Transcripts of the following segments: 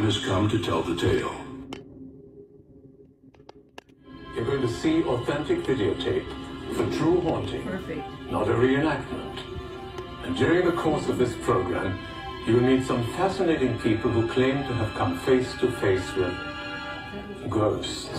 has come to tell the tale. You're going to see authentic videotape for true haunting, Perfect. not a reenactment. And during the course of this program, you'll meet some fascinating people who claim to have come face to face with ghosts.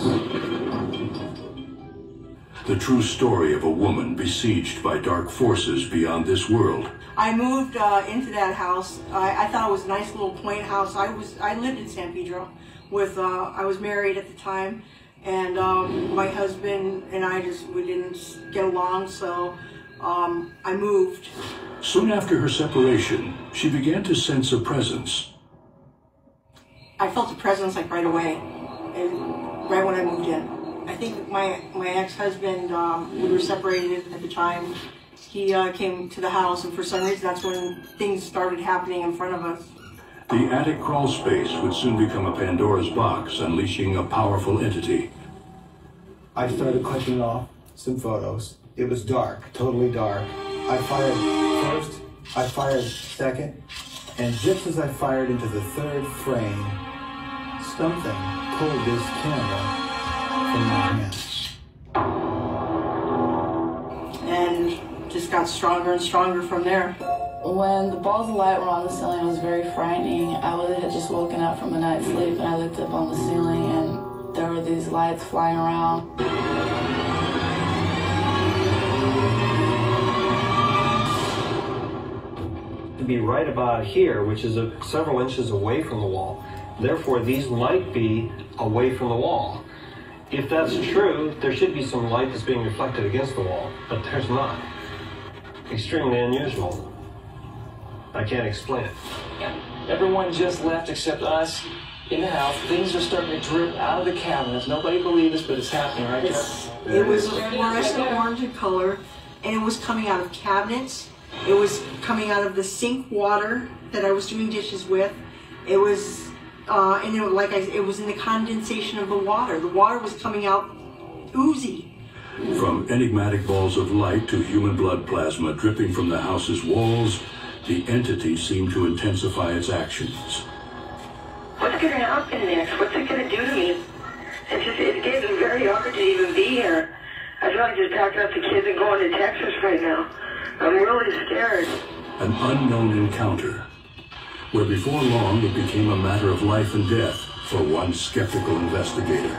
The true story of a woman besieged by dark forces beyond this world. I moved uh, into that house. I, I thought it was a nice little quaint house. I was I lived in San Pedro with uh, I was married at the time, and um, my husband and I just we didn't get along, so um, I moved. Soon after her separation, she began to sense a presence. I felt a presence like right away, and right when I moved in. I think my my ex husband um, we were separated at the time. He uh, came to the house, and for some reason that's when things started happening in front of us. The attic crawl space would soon become a Pandora's box, unleashing a powerful entity. I started clicking off some photos. It was dark, totally dark. I fired first, I fired second, and just as I fired into the third frame, something pulled this camera from and just got stronger and stronger from there. When the balls of light were on the ceiling, it was very frightening. I was, had just woken up from a night's sleep and I looked up on the ceiling and there were these lights flying around. to be right about here, which is a, several inches away from the wall. Therefore, these might be away from the wall. If that's true, there should be some light that's being reflected against the wall, but there's not. Extremely unusual. I can't explain it. Everyone just left except us in the house. Things are starting to drip out of the cabinets. Nobody believes us, but it's happening, right, Jeff? It was fluorescent orange in color, and it was coming out of cabinets. It was coming out of the sink water that I was doing dishes with. It was, uh, and it, like I, it was in the condensation of the water. The water was coming out oozy. From enigmatic balls of light to human blood plasma dripping from the house's walls, the entity seemed to intensify its actions. What's going to happen next? What's it going to do to me? It's just, it's getting very hard to even be here. I feel like just packing up the kids and going to Texas right now. I'm really scared. An unknown encounter, where before long it became a matter of life and death for one skeptical investigator.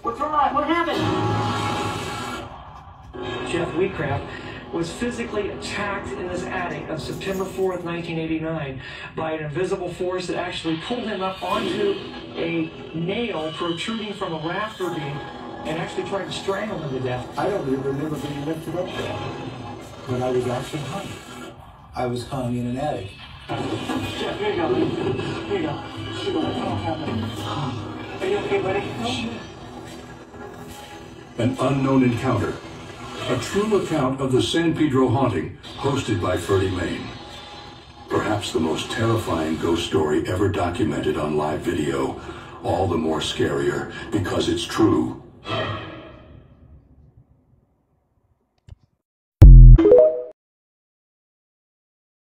What's wrong? What happened? Jeff Wheatcraft was physically attacked in this attic on September 4th, 1989, by an invisible force that actually pulled him up onto a nail protruding from a rafter beam and actually tried to strangle him to death. I don't even remember being lifted up there, but I was actually hung. I was hung in an attic. Jeff, here you go. Here you go. Shoot? Are you okay, buddy? An unknown encounter. A true account of the San Pedro haunting, hosted by Ferdy Main. Perhaps the most terrifying ghost story ever documented on live video. All the more scarier because it's true.